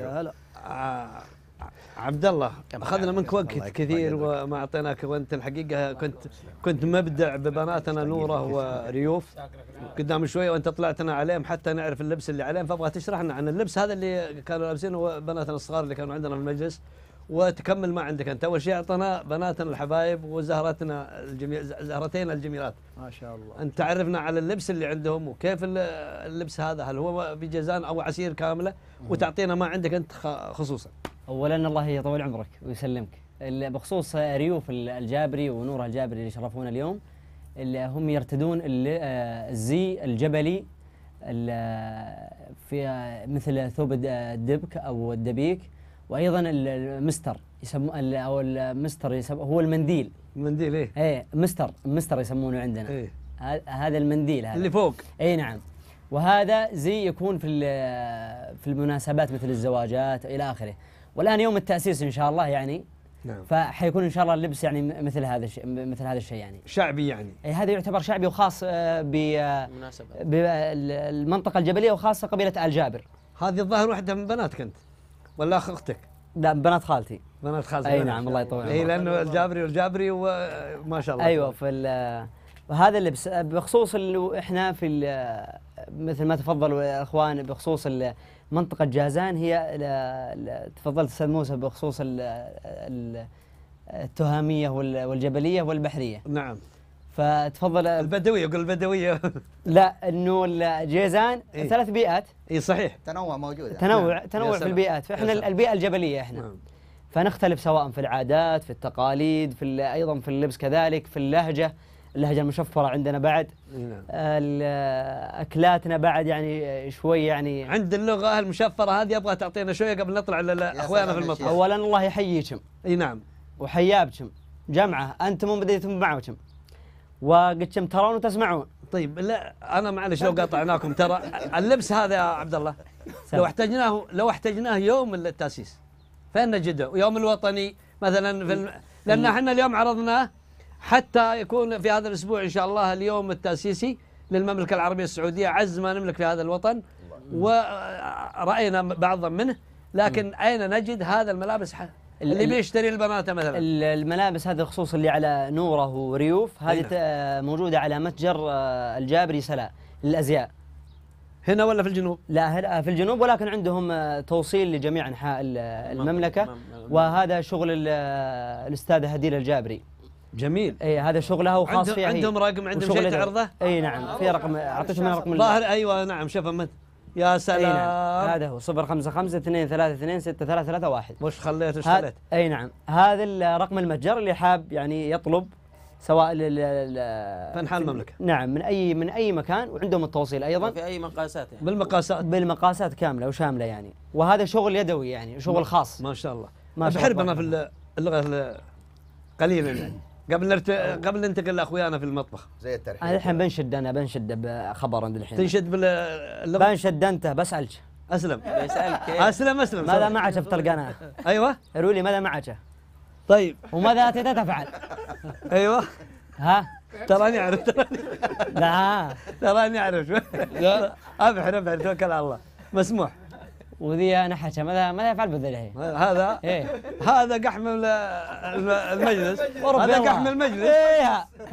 هلا. آه، عبد الله أخذنا منك وقت كثير. وما أعطيناك وأنت الحقيقة كنت كنت مبدع ببناتنا نورة وريوف. قدام شوية وأنت طلعتنا عليهم حتى نعرف اللبس اللي عليهم. فأبغى تشرح لنا عن اللبس هذا اللي كانوا لابسينه بناتنا الصغار اللي كانوا عندنا في المجلس. وتكمل ما عندك أنت. أول شيء أعطنا بناتنا الحبايب وزهرتنا الجميل زهرتين الجميلات. ما شاء الله. انت تعرفنا على اللبس اللي عندهم وكيف ال- اللبس هذا هل هو بجزان أو عسير كاملة؟ وتعطينا ما عندك أنت خ- خصوصا. اولا الله يطول عمرك ويسلمك. بخصوص ريوف ال- الجابري ونور الجابري اللي شرفونا اليوم اللي هم يرتدون آه، الزي الجبلي ال- آه، في آه، مثل ثوب الد- الدبك أو الدبيك. وأيضا ال- المستر يسمو ال- أو المستر يسمو هو المنديل. المنديل إيه. إيه مستر مستر يسمونه عندنا. إيه. ه- هذا المنديل هذا. اللي فوق. اي نعم. وهذا زي يكون في ال- في المناسبات مثل الزواجات إلى آخره. والآن يوم التأسيس إن شاء الله يعني. نعم. فحيكون إن شاء الله اللبس يعني م- مثل هذا الشيء مثل هذا الشيء يعني. شعبي يعني. أي هذا يعتبر شعبي وخاص آه، ب بالمنطقة الجبلية وخاصة قبيلة آل جابر. هذه الظاهر واحدة من بناتك أنت. ولا اخ أختك؟ لا بنات خالتي. بنات خالتك أي نعم، الله يطول إي عمرك. لأنه الجابري والجابري وما شاء الله. أيوه في وهذا اللبس بخصوص ال- إحنا في مثل ما تفضلوا الاخوان بخصوص منطقة جازان هي تفضلت أستاذ موسى بخصوص ال- ال- التهامية وال- والجبلية والبحرية. نعم. فتفضل البدوية يقول البدوية. لا إنه الجيزان إيه. ثلاث بيئات. اي صحيح. تنوع موجود تنوع نعم. تنوع في. البيئات. فإحنا. البيئة الجبلية إحنا. نعم. فنختلف سواء في العادات في التقاليد في ال- أيضا في اللبس كذلك في اللهجة. اللهجة المشفرة عندنا بعد. نعم. ال- أكلاتنا بعد يعني شوي يعني عند اللغة المشفرة هذه أبغى تعطينا شوية قبل نطلع لاخواننا في المطبخ. اولا الله يحييكم. إي نعم. وحيابكم. جمعة. أنتم بديتم معكم. وقدتم ترون وتسمعون طيب لا أنا معلش لو قاطعناكم ترى اللبس هذا يا عبد الله لو احتجناه لو احتجناه يوم التأسيس فين نجده؟ يوم الوطني مثلا في الم... لأن إحنا اليوم عرضناه حتى يكون في هذا الأسبوع إن شاء الله اليوم التأسيسي للمملكة العربية السعودية عز ما نملك في هذا الوطن ورأينا بعضا منه لكن أين نجد هذا الملابس؟ اللي ال- بيشتري البنات مثلا ال- الملابس هذه خصوصا اللي على نوره وريوف هذه أي. ت- موجودة على متجر آه، الجابري سلا للأزياء هنا ولا في الجنوب؟ لا هل- في الجنوب ولكن عندهم آه، توصيل لجميع أنحاء ال- المملكة وهذا شغل آه، الاستاذه هديله الجابري جميل إي هذا شغلها وخاص عندهم فيها. عندهم رقم عندهم شيء. تعرضه؟ إي نعم في رقم أعطيتهم رقم ال- ظاهر أيوه نعم شوف يا أي سلام نعم. هذا هو 055 2 3 2 6 3 3 1 وش خليت وش هذا خليت؟ أي نعم. هذا رقم المتجر اللي حاب يعني يطلب سواء لل أنحاء المملكة. نعم من اي من أي مكان وعندهم التوصيل أيضا. في أي مقاسات يعني. بالمقاسات بالمقاسات كاملة وشاملة يعني. وهذا شغل يدوي يعني شغل خاص. ما شاء الله. ما شاء الله. أنا في ال- اللغة ال- قليلا يعني. قبل نرت... قبل ننتقل لأخويانا في المطبخ. زي الترحيب. أنا الحين بنشد أنا بنشد بخبر عند الحين. تنشد باللغة بنشد أنت بسألك. أسلم. كيف؟ أسلم أسلم ماذا. معك في القناه؟ أيوه. قالوا لي ماذا معك؟ طيب. وماذا اتيت تفعل؟ أيوه. ها؟ تراني أعرف تراني. لا. تراني أعرف. أبحر أبحر توكل على الله. مسموح. وذي نحكه ماذا ماذا يفعل بذله؟ هذا هذا؟ قحم ال- الم- المجلس. هذا الله. قحم المجلس.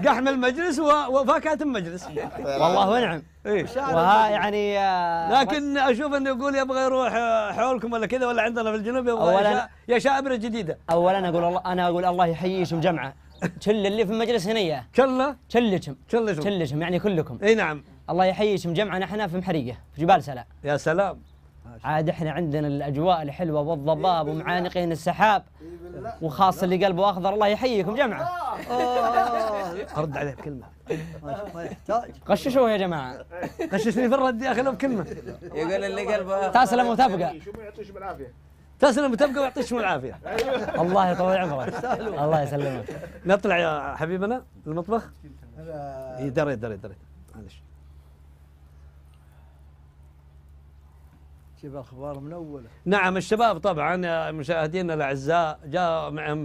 قحم المجلس وفاكهة المجلس. والله ونعم. إيه. وها يعني آه، لكن أشوف أنه يقول يبغى يروح حولكم ولا كذا ولا عندنا في الجنوب يبغى أولاً- يشاء, يشاء ابره جديدة. اولا أقول الله أنا أقول الله يحييكم جمعه كل اللي في المجلس هنا كله كلكم. كله كلكم يعني كلكم. إي نعم. الله يحييكم جمعه نحن في محرقه في جبال سلا يا سلام. عاد إحنا عندنا الأجواء الحلوة والضباب ومعانقين السحاب. وخاص اللي قلبه أخضر الله يحييكم جمعة. أرد عليه بكلمة. ما يحتاج غششوه يا جماعة. غششني في الرد يا أخي لو بكلمة. يقول اللي قلبه تسلم وتبقى. تسلم وتبقى ويعطيكم العافيه الله يطول عمرك. الله يسلمك. نطلع يا حبيبنا المطبخ. اي دريت دريت دريت. معلش. شوف أخبار من أوله؟ نعم الشباب طبعا مشاهدينا الأعزاء جاء معهم